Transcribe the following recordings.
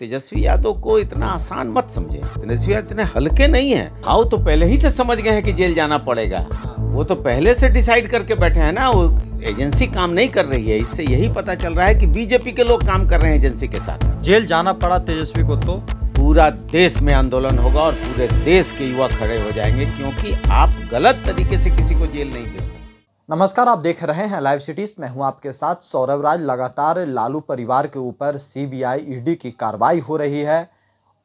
तेजस्वी यादव को इतना आसान मत समझे। तेजस्वी यादव इतने हल्के नहीं है। आओ तो पहले ही से समझ गए हैं कि जेल जाना पड़ेगा। वो तो पहले से डिसाइड करके बैठे हैं ना वो एजेंसी काम नहीं कर रही है। इससे यही पता चल रहा है कि बीजेपी के लोग काम कर रहे हैं एजेंसी के साथ। जेल जाना पड़ा तेजस्वी को तो। पूरा देश में आंदोलन होगा और पूरे देश के युवा खड़े हो जाएँगे क्योंकि आप गलत तरीके से किसी को जेल नहीं भेज सकते। नमस्कार आप देख रहे हैं लाइव सिटीज़ मैं हूँ आपके साथ सौरभ राज। लगातार लालू परिवार के ऊपर सीबीआई ईडी की कार्रवाई हो रही है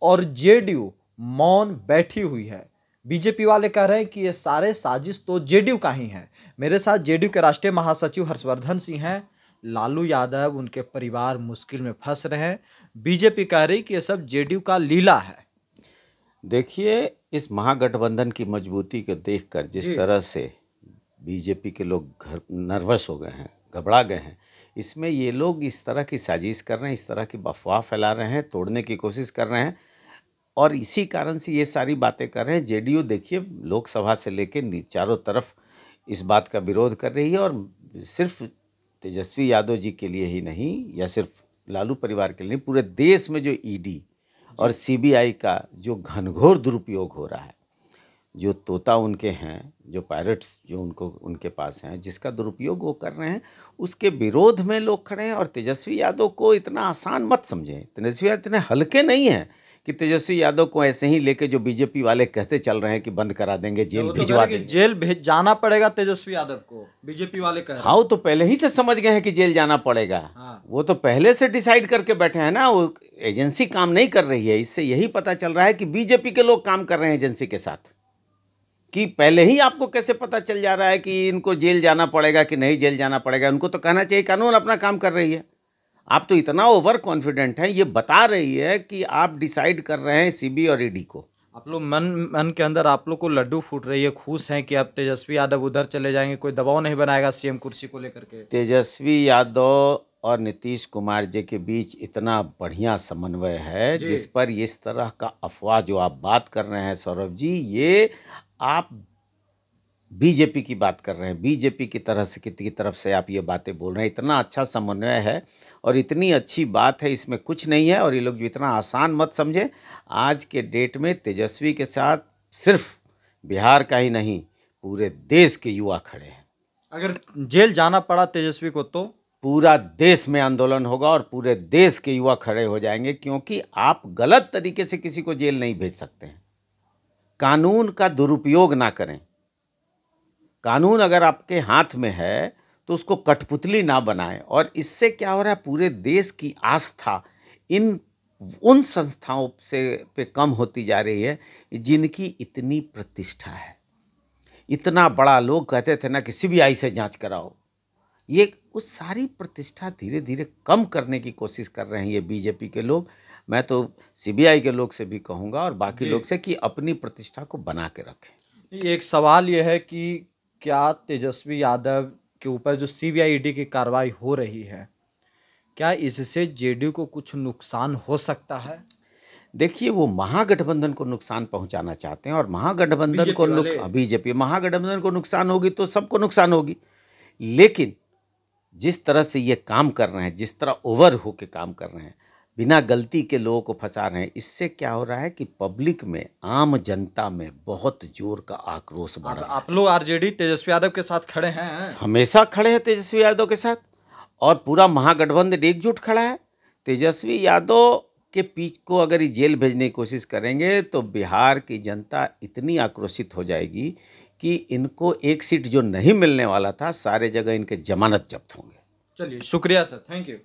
और जेडीयू मौन बैठी हुई है। बीजेपी वाले कह रहे हैं कि ये सारे साजिश तो जेडीयू का ही है। मेरे साथ जेडीयू के राष्ट्रीय महासचिव हर्षवर्धन सिंह हैं। लालू यादव उनके परिवार मुश्किल में फंस रहे हैं। बीजेपी कह रही कि ये सब जेडीयू का लीला है। देखिए इस महागठबंधन की मजबूती को देखकर जिस तरह से बीजेपी के लोग घर, नर्वस हो गए हैं, घबरा गए हैं। इसमें ये लोग इस तरह की साजिश कर रहे हैं, इस तरह की अफवाह फैला रहे हैं, तोड़ने की कोशिश कर रहे हैं और इसी कारण से ये सारी बातें कर रहे हैं। जेडीयू देखिए, लोकसभा से लेकर चारों तरफ़ इस बात का विरोध कर रही है और सिर्फ़ तेजस्वी यादव जी के लिए ही नहीं, या सिर्फ़ लालू परिवार के लिए पूरे देश में जो ईडी और सीबीआई का जो घनघोर दुरुपयोग हो रहा है जो तोता उनके हैं जो पायलट्स जो उनको उनके पास हैं जिसका दुरुपयोग वो कर रहे हैं उसके विरोध में लोग खड़े हैं और तेजस्वी यादव को इतना आसान मत समझें। तेजस्वी यादव इतने हल्के नहीं हैं कि तेजस्वी यादव को ऐसे ही लेके जो बीजेपी वाले कहते चल रहे हैं कि बंद करा देंगे जेल तो भिजवा देंगे। जेल भेज जाना पड़ेगा तेजस्वी यादव को बीजेपी वाले कह हाँ। तो पहले ही से समझ गए हैं कि जेल जाना पड़ेगा। हाँ। वो तो पहले से डिसाइड करके बैठे हैं ना वो एजेंसी काम नहीं कर रही है इससे यही पता चल रहा है कि बीजेपी के लोग काम कर रहे हैं एजेंसी के साथ। कि पहले ही आपको कैसे पता चल जा रहा है कि इनको जेल जाना पड़ेगा कि नहीं जेल जाना पड़ेगा? उनको तो कहना चाहिए कानून अपना काम कर रही है। आप तो इतना ओवर कॉन्फिडेंट हैं ये बता रही है कि आप डिसाइड कर रहे हैं सीबी और ईडी को। आप लोग मन मन के अंदर आप लोग को लड्डू फूट रही है खुश हैं कि अब तेजस्वी यादव उधर चले जाएँगे कोई दबाव नहीं बनाएगा सीएम कुर्सी को लेकर के। तेजस्वी यादव और नीतीश कुमार जी के बीच इतना बढ़िया समन्वय है जिस पर इस तरह का अफवाह जो आप बात कर रहे हैं सौरभ जी ये आप बीजेपी की बात कर रहे हैं बीजेपी की तरह से की तरफ़ से आप ये बातें बोल रहे हैं। इतना अच्छा समन्वय है और इतनी अच्छी बात है इसमें कुछ नहीं है और ये लोग इतना आसान मत समझे। आज के डेट में तेजस्वी के साथ सिर्फ़ बिहार का ही नहीं पूरे देश के युवा खड़े हैं। अगर जेल जाना पड़ा तेजस्वी को तो? पूरा देश में आंदोलन होगा और पूरे देश के युवा खड़े हो जाएँगे क्योंकि आप गलत तरीके से किसी को जेल नहीं भेज सकते हैं। कानून का दुरुपयोग ना करें। कानून अगर आपके हाथ में है तो उसको कठपुतली ना बनाएँ। और इससे क्या हो रहा है? पूरे देश की आस्था इन, उन संस्थाओं से, पे कम होती जा रही है, जिनकी इतनी प्रतिष्ठा है। इतना बड़ा लोग कहते थे ना कि सीबीआई से जाँच कराओ। ये, उस सारी प्रतिष्ठा धीरे धीरे कम करने की कोशिश कर रहे हैं ये बीजेपी के लोग। मैं तो सीबीआई के लोग से भी कहूँगा और बाकी लोग से कि अपनी प्रतिष्ठा को बना के रखें। एक सवाल यह है कि क्या तेजस्वी यादव के ऊपर जो सीबीआई ईडी की कार्रवाई हो रही है क्या इससे जेडीयू को कुछ नुकसान हो सकता है? देखिए वो महागठबंधन को नुकसान पहुंचाना चाहते हैं और महागठबंधन को। बीजेपी महागठबंधन को नुकसान होगी तो सबको नुकसान होगी। लेकिन जिस तरह से ये काम कर रहे हैं जिस तरह ओवर होके काम कर रहे हैं बिना गलती के लोगों को फंसा रहे हैं। इससे क्या हो रहा है कि पब्लिक में आम जनता में बहुत ज़ोर का आक्रोश बढ़ आप, रहा है। आप लोग आरजेडी तेजस्वी यादव के साथ खड़े हैं। हमेशा खड़े हैं तेजस्वी यादव के साथ। और पूरा महागठबंधन एकजुट खड़ा है। तेजस्वी यादव के पीछ को अगर ये जेल भेजने की कोशिश करेंगे तो बिहार की जनता इतनी आक्रोशित हो जाएगी कि इनको एक सीट जो नहीं मिलने वाला था सारे जगह इनके जमानत जब्त होंगे। चलिए शुक्रिया सर थैंक यू।